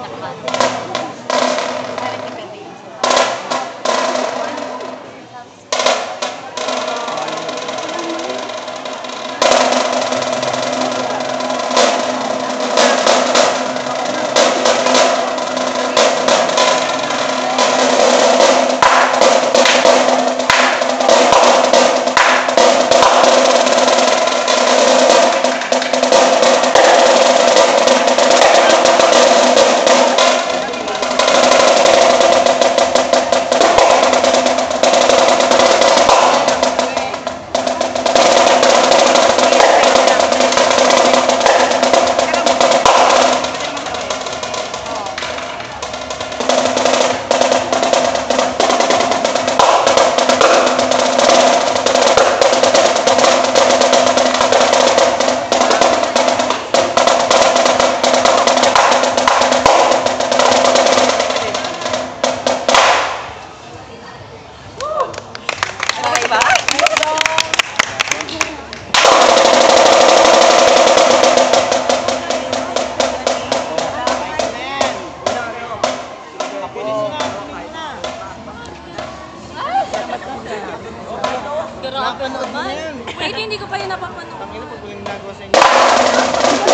Nakabati. Grabe naman. Wait, hindi ko pa yun napapanood. Ang ina, pag walang nagawa sa inyo.